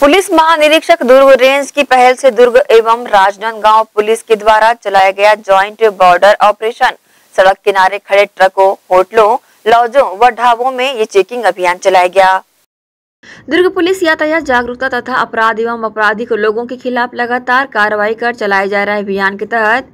Police महानिरीक्षक दुर्ग range की पहल से दुर्ग एवं राजनांदगांव पुलिस के द्वारा चलाया गया जॉइंट बॉर्डर ऑपरेशन। सड़क किनारे खड़े ट्रकों, होटलों, लॉजों व ढाबों में ये चेकिंग अभियान चलाया गया। दुर्ग पुलिस यातायात जागरूकता तथा अपराध एवं आपराधिक लोगों के खिलाफ लगातार कार्रवाई कर चलाए जा रहे अभियान के तहत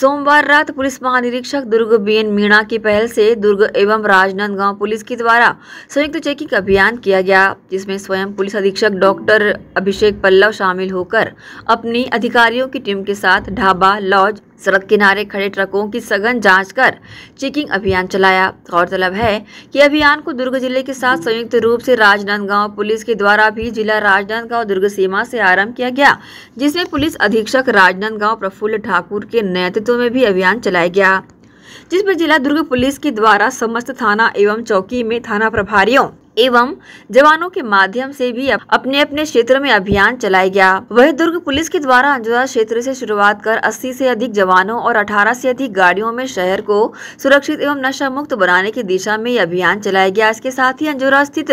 सोमवार रात पुलिस महानिरीक्षक दुर्ग बीएन मीणा की पहल से दुर्ग एवं राजनांदगांव पुलिस के द्वारा संयुक्त चेकिंग अभियान किया गया, जिसमें स्वयं पुलिस अधीक्षक डॉक्टर अभिषेक पल्लव शामिल होकर अपनी अधिकारियों की टीम के साथ ढाबा, लॉज सड़क किनारे खड़े ट्रकों की सघन जाँच कर चेकिंग अभियान चलाया। गौरतलब है कि अभियान को दुर्ग ज़िले के साथ संयुक्त रूप से राजनांदगांव पुलिस के द्वारा भी जिला राजनांदगांव दुर्ग सीमा से आरंभ किया गया, जिसमें पुलिस अधीक्षक राजनांदगांव प्रफुल्ल ठाकुर के नेतृत्व में भी अभियान चलाया गया, जिस पर जिला दुर्ग पुलिस के द्वारा समस्त थाना एवं चौकी में थाना प्रभारियों एवं जवानों के माध्यम से भी अपने अपने क्षेत्र में अभियान चलाया गया। वही दुर्ग पुलिस के द्वारा अंजुरा क्षेत्र से शुरुआत कर 80 से अधिक जवानों और 18 से अधिक गाड़ियों में शहर को सुरक्षित एवं नशा मुक्त बनाने की दिशा में यह अभियान चलाया गया। इसके साथ ही अंजुरा स्थित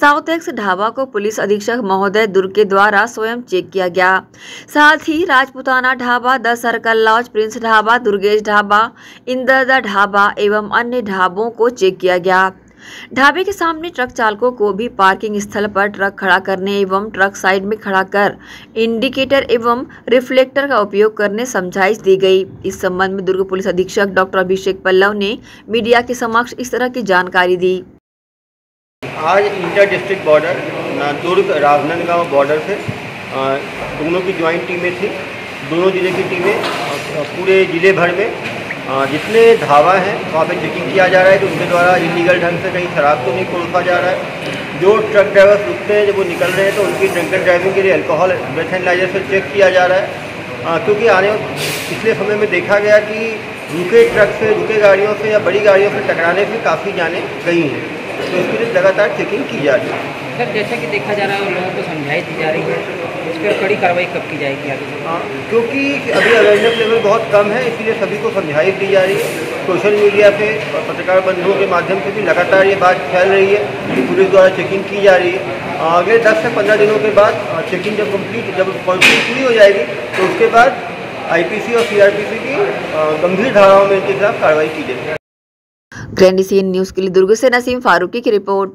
साउथ एक्स ढाबा को पुलिस अधीक्षक महोदय दुर्ग के द्वारा स्वयं चेक किया गया। साथ ही Rajputana Dhaba, the Circle Lodge, Prince Dhaba, Durgesh Dhaba Inder Dhaba एवं अन्य ढाबों को चेक किया गया। ढाबे के सामने ट्रक चालकों को भी पार्किंग स्थल पर ट्रक खड़ा करने एवं ट्रक साइड में खड़ा कर इंडिकेटर एवं रिफ्लेक्टर का उपयोग करने समझाइश दी गई। इस संबंध में दुर्ग पुलिस अधीक्षक डॉक्टर अभिषेक पल्लव ने मीडिया के समक्ष इस तरह की जानकारी दी। आज inter district border Durg, Rajnandgaon border से दोनों की ज्वाइंट टीमें थी। दोनों ज़िले की टीमें पूरे ज़िले भर में जितने ढाबा हैं वहाँ पे चेकिंग किया जा रहा है तो उनके द्वारा इलीगल ढंग से कहीं शराब तो नहीं खोलता जा रहा है। जो ट्रक ड्राइवर रुकते हैं, जब वो निकल रहे हैं तो उनकी ड्रिंकर ड्राइविंग के लिए अल्कोहल ब्रेथ एनालाइजर से चेक किया जा रहा है। क्योंकि आने पिछले समय में देखा गया कि रुके ट्रक से, रुके गाड़ियों से या बड़ी गाड़ियों से टकराने से काफ़ी जाने गई हैं। तो इसके लिए लगातार चेकिंग की जा रही है। सर जैसा कि देखा जा रहा है लोगों को समझाई दी जा रही है। इस पर कड़ी कार्रवाई कब की जाएगी आगे? हाँ क्योंकि अभी अवेयरनेस लेवल बहुत कम है इसीलिए सभी को समझाई दी जा रही है। सोशल मीडिया पे और पत्रकार बंधुओं के माध्यम से भी लगातार ये बात फैल रही है कि पुलिस द्वारा चेकिंग की जा रही है। अगले 10 से 15 दिनों के बाद चेकिंग जब कंप्लीट जब कंप्लीट पूरी हो जाएगी तो उसके बाद आईपीसी और सीआरपीसी की गंभीर धाराओं में इनके खिलाफ कार्रवाई की जाएगी। ग्रैंड न्यूज़ के लिए दुर्ग से नसीम फारूकी की रिपोर्ट।